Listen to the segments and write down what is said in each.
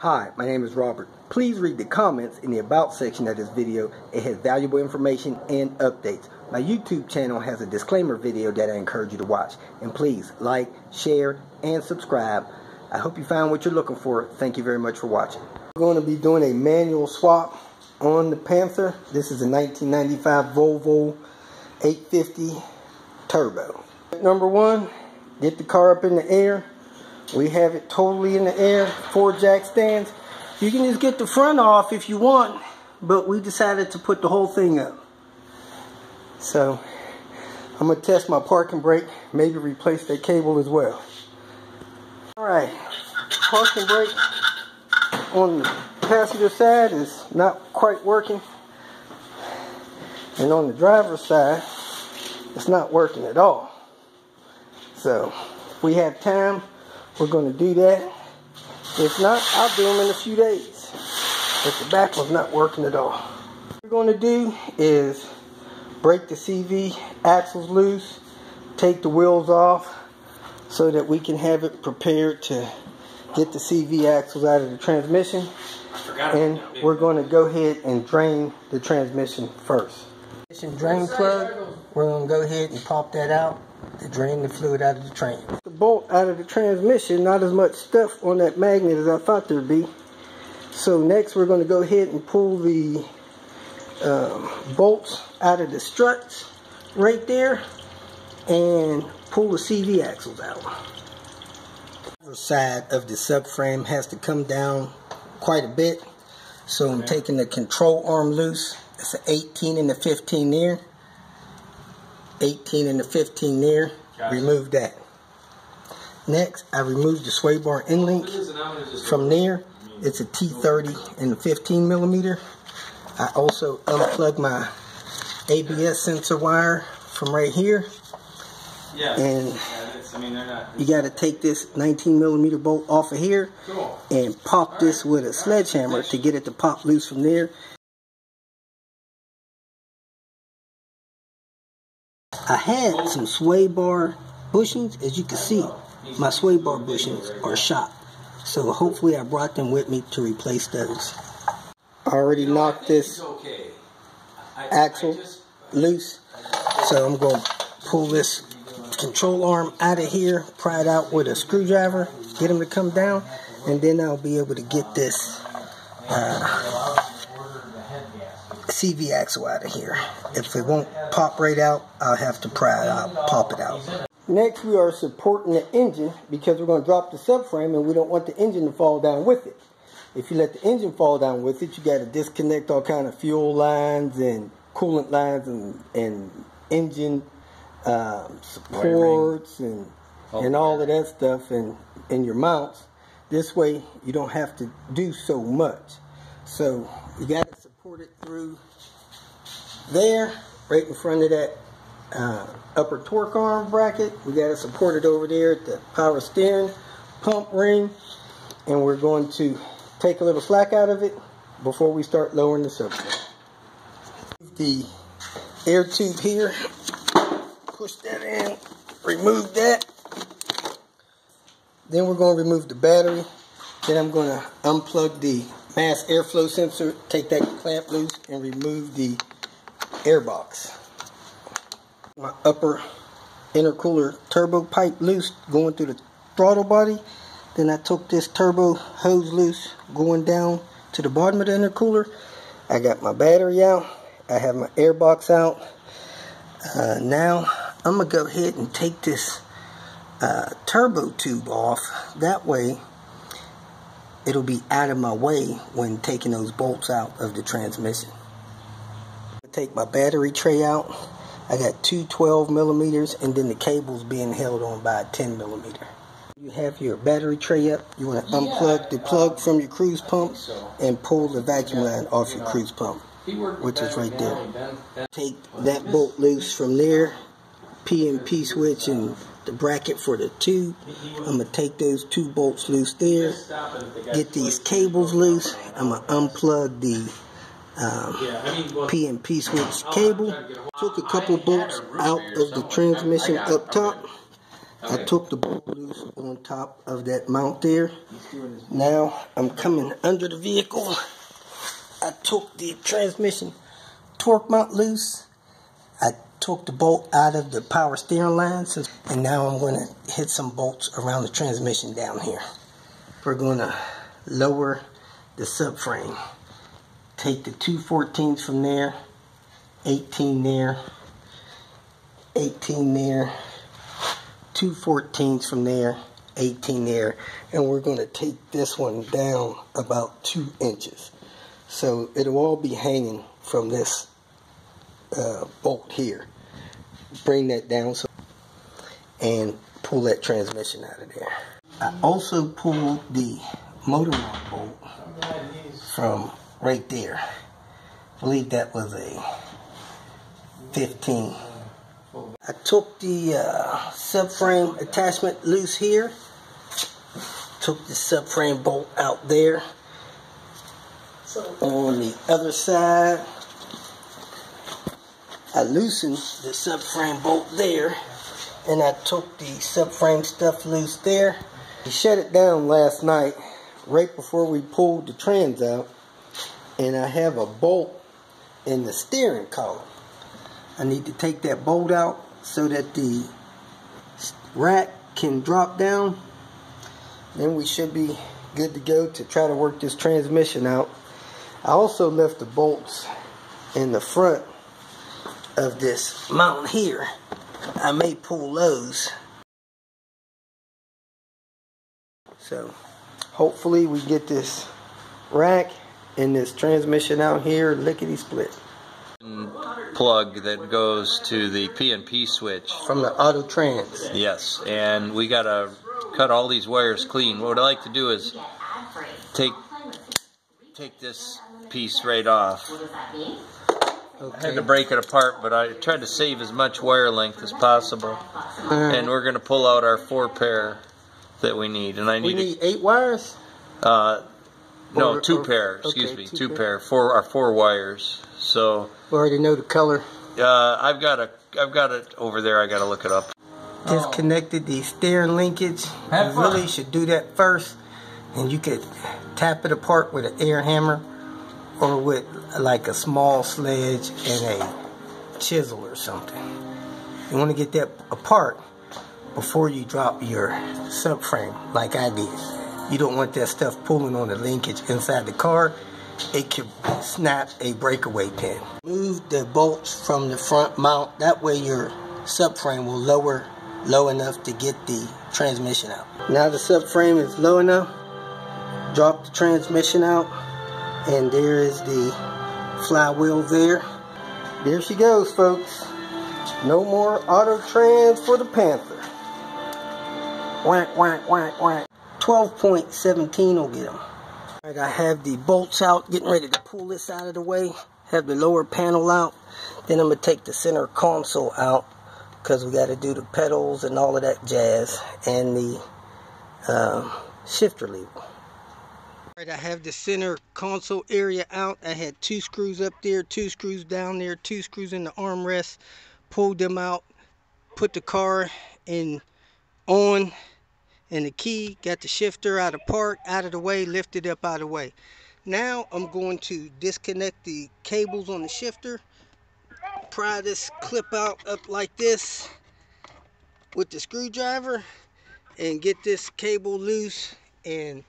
Hi, my name is Robert. Please read the comments in the About section of this video. It has valuable information and updates. My YouTube channel has a disclaimer video that I encourage you to watch. And please like, share, and subscribe. I hope you found what you're looking for. Thank you very much for watching. We're going to be doing a manual swap on the Panther. This is a 1995 Volvo 850 Turbo. Number one, get the car up in the air we have it totally in the air, four jack stands. You can just get the front off if you want, but we decided to put the whole thing up. So, I'm to test my parking brake, maybe replace that cable as well. Alright, parking brake on the passenger side is not quite working. And on the driver's side, it's not working at all. So, we have time we're going to do that. If not, I'll do them in a few days. But the back one's not working at all. What we're going to do is break the CV axles loose, take the wheels off so that we can have it prepared to get the CV axles out of the transmission. And we're going to go ahead and drain the transmission first. Drain plug, we're going to go ahead and pop that out to drain the fluid out of the train. Bolt out of the transmission, not as much stuff on that magnet as I thought there'd be. So next we're going to go ahead and pull the um, bolts out of the struts right there and pull the CV axles out. The side of the subframe has to come down quite a bit. So I'm taking the control arm loose. It's an 18 and a 15 there. 18 and a 15 there. Gotcha. Remove that. Next, I removed the sway bar end link. From there, it's a T30 and 15 millimeter. I also unplugged my ABS sensor wire from right here. And yeah, I mean, you got to take this 19 millimeter bolt off of here and pop this with a sledgehammer to get it to pop loose from there. I had some sway bar bushings. As you can see, my sway bar bushings are shot. So hopefully I brought them with me to replace those. I already knocked this axle loose. So I'm going to pull this control arm out of here, pry it out with a screwdriver, get them to come down, and then I'll be able to get this uh, CV axle out of here. If it won't pop right out, I'll have to pry it out, pop it out. Next, we are supporting the engine because we're going to drop the subframe and we don't want the engine to fall down with it. If you let the engine fall down with it, you got to disconnect all kind of fuel lines and coolant lines and, and engine um, supports and oh, and all of that stuff and, and your mounts. This way, you don't have to do so much. So you got to support it through there, right in front of that uh, upper torque arm bracket. We got it supported over there at the power steering pump ring. And we're going to take a little slack out of it before we start lowering the subframe. The air tube here, push that in, remove that. Then we're going to remove the battery. Then I'm going to unplug the mass airflow sensor, take that clamp loose, and remove the air box. My upper intercooler turbo pipe loose going through the throttle body. Then I took this turbo hose loose going down to the bottom of the intercooler. I got my battery out. I have my air box out. Uh, now I'm going to go ahead and take this uh, turbo tube off. That way it'll be out of my way when taking those bolts out of the transmission take my battery tray out. I got two 12 millimeters and then the cable's being held on by a 10 millimeter. You have your battery tray up. You want to unplug the plug from your cruise pump and pull the vacuum line off your cruise pump, which is right there. Take that bolt loose from there, PNP switch and the bracket for the tube. I'm going to take those two bolts loose there, get these cables loose. I'm going to unplug the um, PNP switch cable. Took a couple bolts out of the transmission up top. I took the bolt loose on top of that mount there. Now I'm coming under the vehicle. I took the transmission torque mount loose. I took the bolt out of the power steering lines and now I'm going to hit some bolts around the transmission down here. We're going to lower the subframe. Take the 214s from there, 18 there, 18 there, two 14s from there, 18 there, and we're going to take this one down about two inches. So it'll all be hanging from this uh, bolt here. Bring that down so, and pull that transmission out of there. I also pulled the motor mount bolt from right there. I believe that was a 15 I took the uh, subframe attachment loose here. Took the subframe bolt out there. On the other side, I loosened the subframe bolt there. And I took the subframe stuff loose there. We shut it down last night, right before we pulled the trans out. And I have a bolt in the steering column. I need to take that bolt out so that the rack can drop down. Then we should be good to go to try to work this transmission out. I also left the bolts in the front of this mount here. I may pull those. So hopefully we get this rack and this transmission out here lickety split plug that goes to the PNP switch. From the auto trans. Yes, and we gotta cut all these wires clean. What I like to do is take take this piece right off. Okay. I had to break it apart, but I tried to save as much wire length as possible. Uh, and we're gonna pull out our four pair that we need. And I need, we need eight wires. Uh, no, or, two or, pair. Excuse okay, me, two, pair. pair. Four are four wires. So we already know the color. Uh, I've got a, I've got it over there. I got to look it up. Disconnected the steering linkage. Have you really should do that first, and you could tap it apart with an air hammer, or with like a small sledge and a chisel or something. You want to get that apart before you drop your subframe, like I did. You don't want that stuff pulling on the linkage inside the car it can snap a breakaway pin. Move the bolts from the front mount. That way your subframe will lower low enough to get the transmission out. Now the subframe is low enough. Drop the transmission out. And there is the flywheel there. There she goes, folks. No more auto trans for the Panther. Whack, whack, whack, whack. 12.17 will get them. Right, I have the bolts out, getting ready to pull this out of the way. Have the lower panel out. Then I'm going to take the center console out because we got to do the pedals and all of that jazz and the um, shifter lever. Right, I have the center console area out. I had two screws up there, two screws down there, two screws in the armrest. Pulled them out, put the car in on and the key, got the shifter out of park, out of the way, lifted up out of the way. Now I'm going to disconnect the cables on the shifter, pry this clip out up like this with the screwdriver and get this cable loose and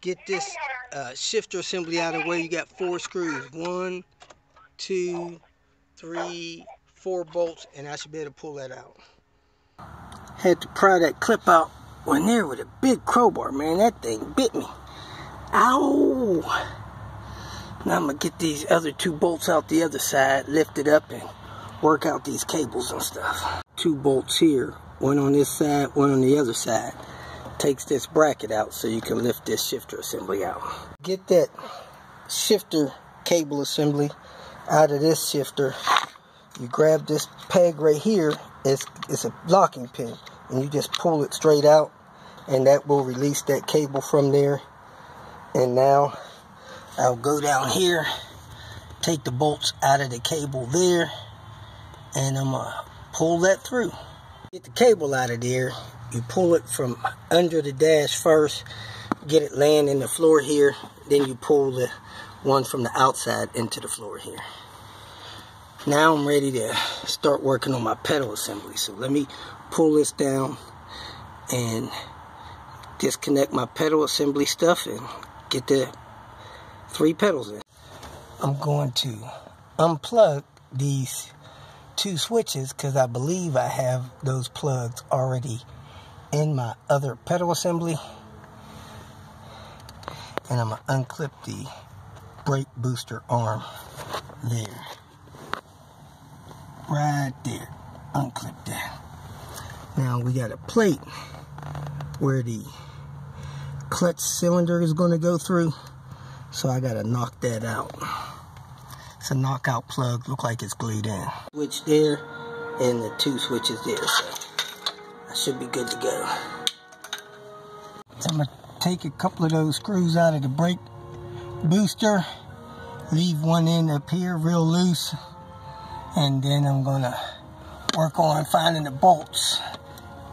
get this uh, shifter assembly out of the way. You got four screws, one, two, three, four bolts, and I should be able to pull that out. Had to pry that clip out went there with a big crowbar, man. That thing bit me. Ow! Now I'm to get these other two bolts out the other side, lift it up, and work out these cables and stuff. Two bolts here, one on this side, one on the other side. Takes this bracket out so you can lift this shifter assembly out. Get that shifter cable assembly out of this shifter. You grab this peg right here, it's, it's a locking pin, and you just pull it straight out and that will release that cable from there and now I'll go down here take the bolts out of the cable there and I'm gonna pull that through get the cable out of there You pull it from under the dash first, get it laying in the floor here, then you pull the one from the outside into the floor here. Now I'm ready to start working on my pedal assembly. So let me pull this down and disconnect my pedal assembly stuff and get the three pedals in. I'm going to unplug these two switches because I believe I have those plugs already in my other pedal assembly. And I'm going to unclip the brake booster arm there. Right there. Unclip that. Now we got a plate where the clutch cylinder is going to go through. So I got to knock that out. It's a knockout plug. Look like it's glued in. Switch there and the two switches there. So I should be good to go. So I'm going to take a couple of those screws out of the brake booster. Leave one end up here real loose. And then I'm going to work on finding the bolts.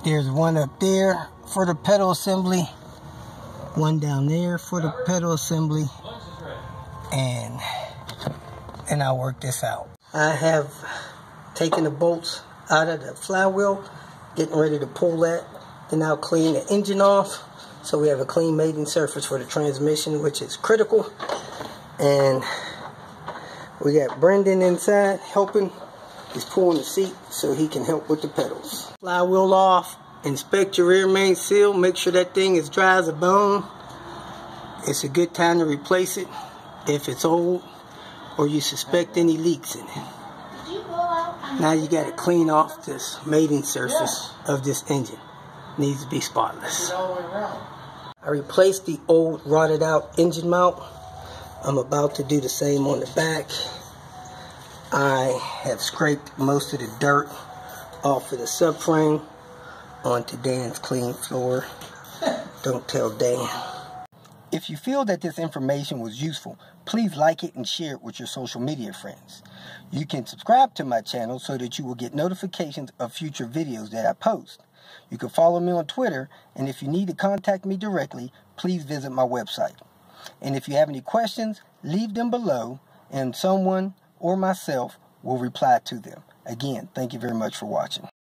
There's one up there for the pedal assembly. One down there for the pedal assembly. And and I'll work this out. I have taken the bolts out of the flywheel, getting ready to pull that. Then I'll clean the engine off so we have a clean mating surface for the transmission, which is critical. And we got Brendan inside helping. He's pulling the seat so he can help with the pedals. Flywheel off. Inspect your rear main seal. Make sure that thing is dry as a bone. It's a good time to replace it if it's old or you suspect any leaks in it. Now you got to clean off this mating surface of this engine. Needs to be spotless. I replaced the old rotted out engine mount. I'm about to do the same on the back. I have scraped most of the dirt off of the subframe onto Dan's clean floor. Don't tell Dan. If you feel that this information was useful, please like it and share it with your social media friends. You can subscribe to my channel so that you will get notifications of future videos that I post. You can follow me on Twitter, and if you need to contact me directly, please visit my website. And if you have any questions, leave them below, and someone or myself will reply to them. Again, thank you very much for watching.